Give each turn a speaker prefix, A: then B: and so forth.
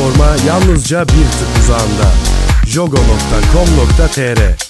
A: Hayalindeki forma yalnızca bir tık uzağında. jogo.com.tr